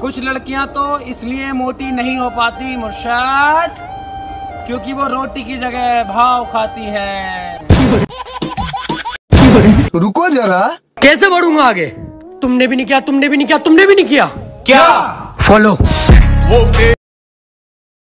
कुछ लड़कियाँ तो इसलिए मोटी नहीं हो पाती मुर्शद क्योंकि वो रोटी की जगह भाव खाती है। रुको जरा। कैसे बढ़ूँगा आगे? तुमने भी नहीं किया तुमने भी नहीं किया तुमने भी नहीं किया। क्या? फॉलो